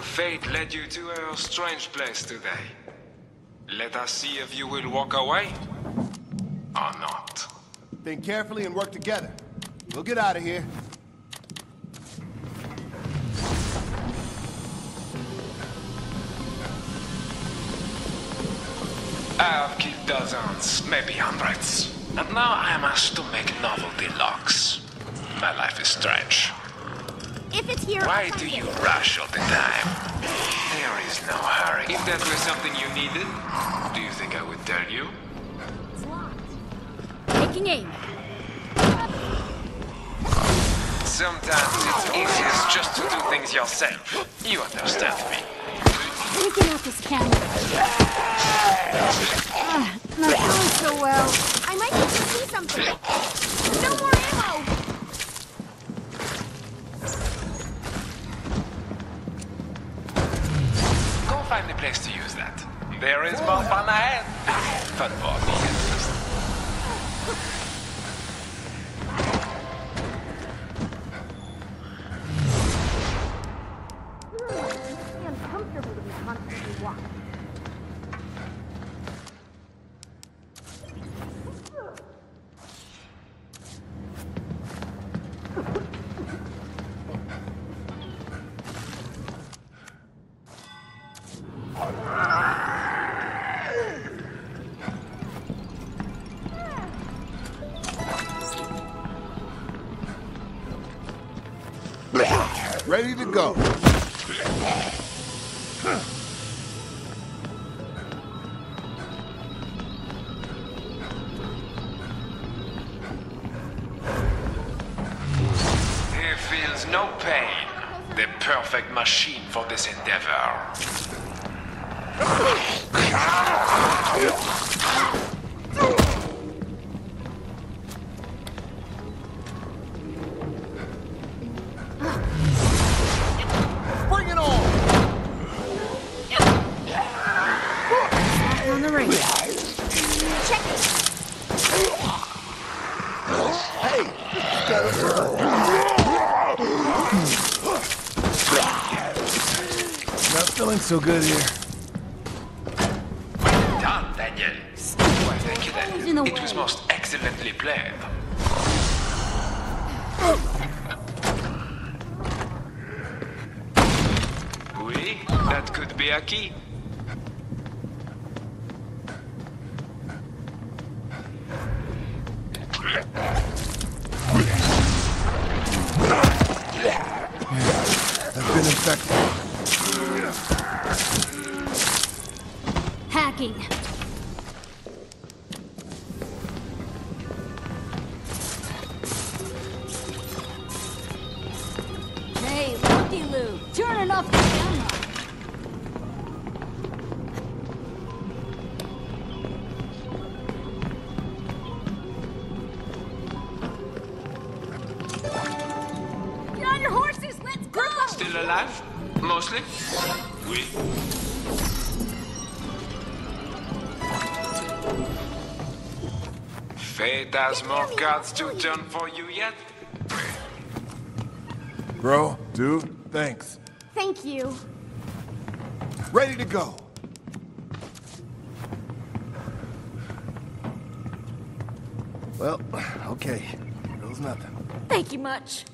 Fate led you to a strange place today. Let us see if you will walk away or not. Think carefully and work together. We'll get out of here. I have killed dozens, maybe hundreds. And now I am asked to make novelty locks. My life is strange. If it's here, Why I'll do you it. rush all the time? There is no hurry. If that was something you needed, do you think I would tell you? It's locked. Taking aim. Sometimes it's easiest just to do things yourself. You understand me. Taking out this camera. Ah, not feeling so well. I might need to see something. Place to use that. There is more fun ahead. Fun Ready to go. He feels no pain. The perfect machine for this endeavor. On the ring. Check it. Hey! Not feeling so good here. Done, Daniel. Why, thank you, Daniel. It was most excellently played. Oui, that could be a key. Hey, looky-loo. Turning off the camera. Get on your horses. Let's go. Still alive? Mostly? Oui. Fate has more cards to turn for you yet? Bro, dude, thanks. Thank you. Ready to go. Well, okay. Feels nothing. Thank you much.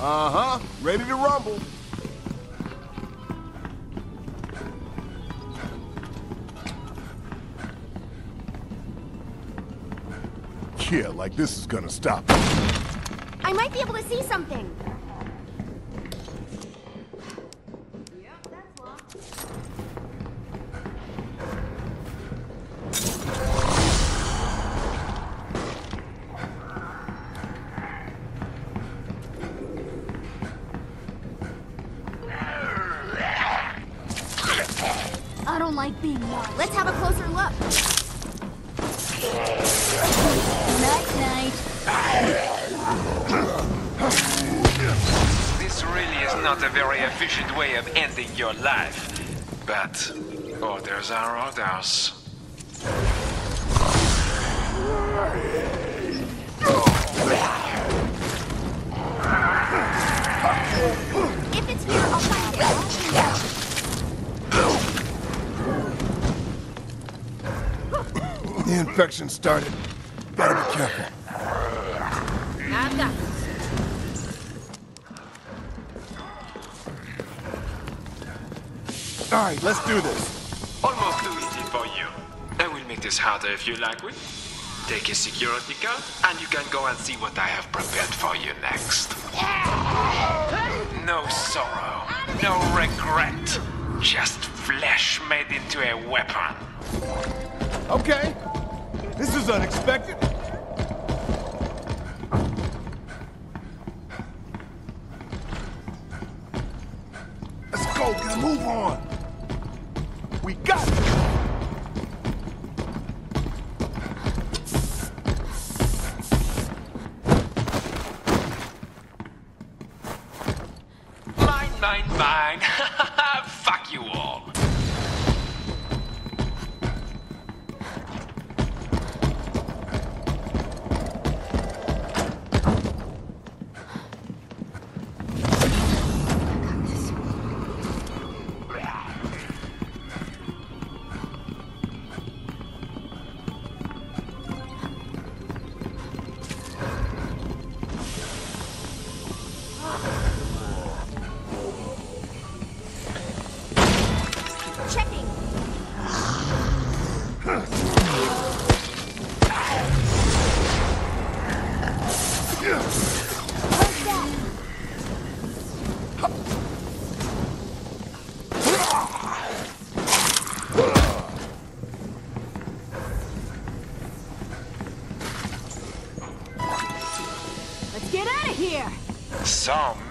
Uh-huh. Ready to rumble. Yeah, like this is gonna stop. I might be able to see something. Like being. Let's have a closer look. Night, night. This really is not a very efficient way of ending your life. But orders are orders. It. Infection started. Gotta be careful. I've got this. All right, let's do this. Almost too easy for you. I will make this harder if you like it. Take a security card, and you can go and see what I have prepared for you next. No sorrow, no regret. Just flesh made into a weapon. Okay. This is unexpected. Let's go, get a move on.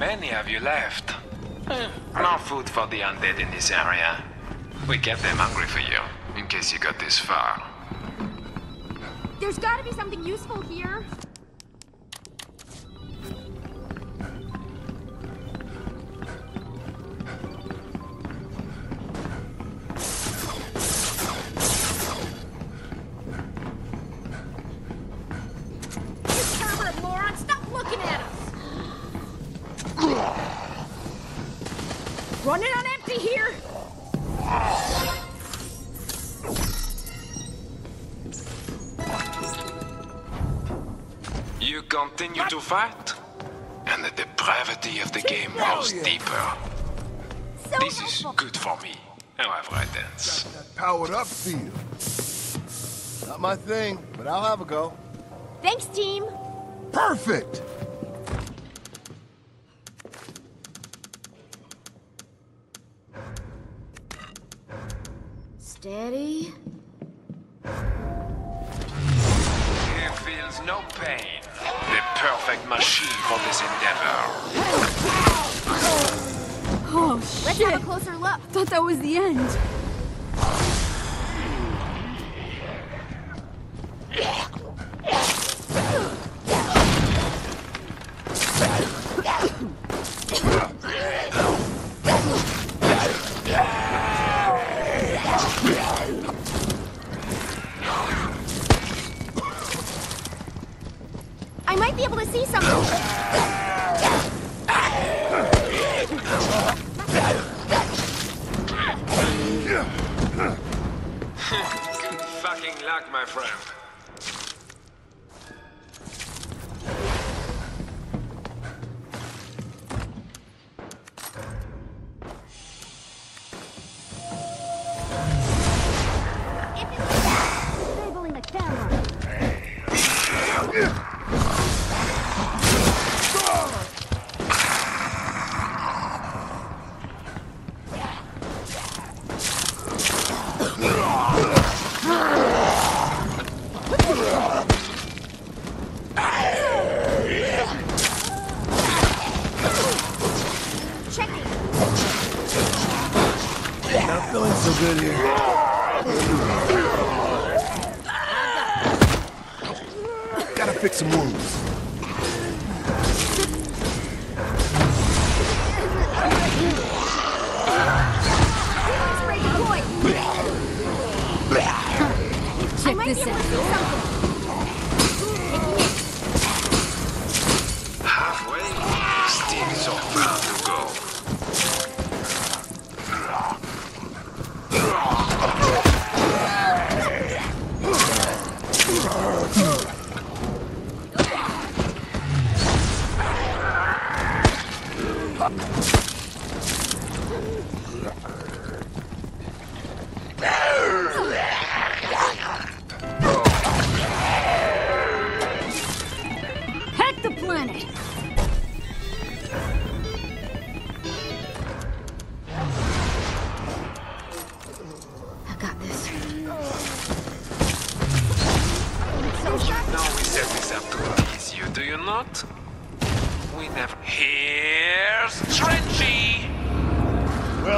Many of you left. Eh, No food for the undead in this area. We kept them hungry for you, in case you got this far. There's got to be something useful here. Continue to fight, and the depravity of the game grows deeper. So This is good for me, however I dance. That powered up feel. Not my thing, but I'll have a go. Thanks, team. Perfect! Steady. He feels no pain. The perfect machine for this endeavor. Oh, shit! Let's have a closer look. thought that was the end. Good here. Gotta fix some wounds. Check this out.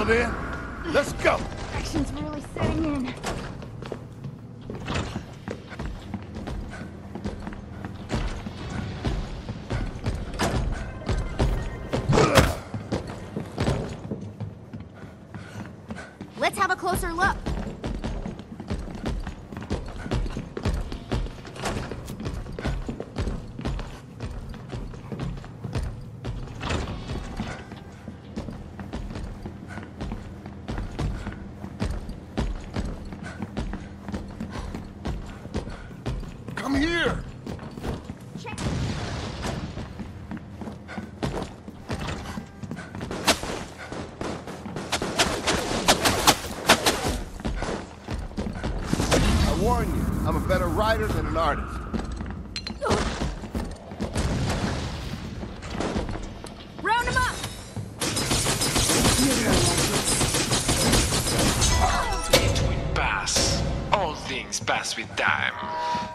Well let's go. Action's really setting in. Let's have a closer look. Artist. Round him up! It will pass. All things pass with time.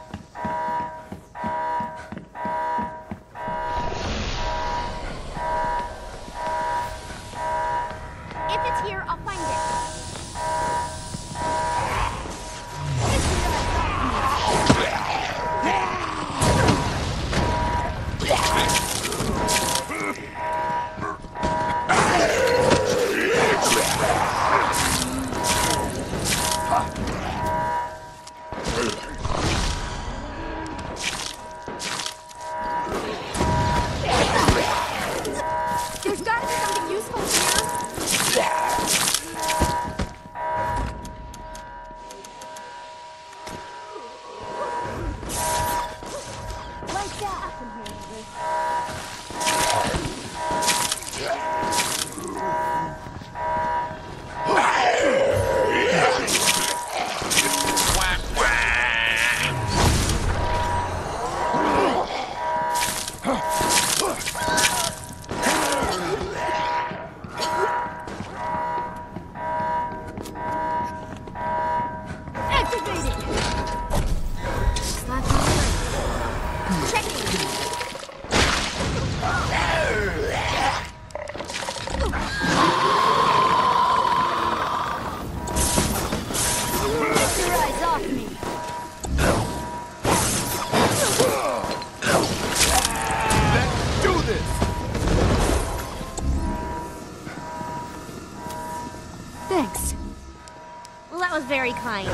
Very kind.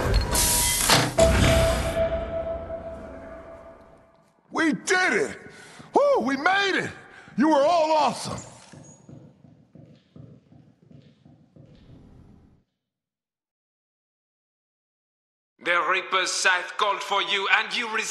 We did it. Woo, we made it. You were all awesome. The Reaper's scythe called for you, and you resisted.